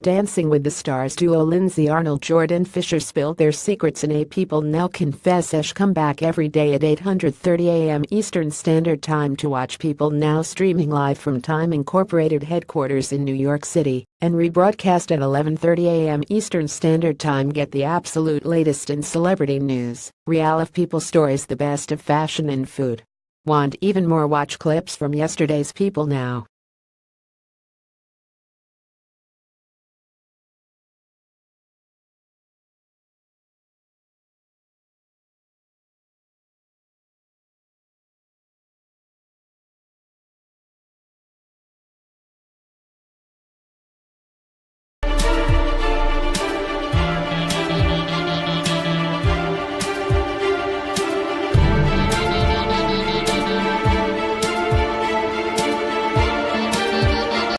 Dancing with the Stars duo Lindsay Arnold Jordan Fisher spilled their secrets in a People Now Confess! Come comeback every day at 8.30 a.m. Eastern Standard Time to watch People Now streaming live from Time Incorporated headquarters in New York City and rebroadcast at 11.30 a.m. Eastern Standard Time get the absolute latest in celebrity news, real of people stories the best of fashion and food. Want even more watch clips from yesterday's People Now?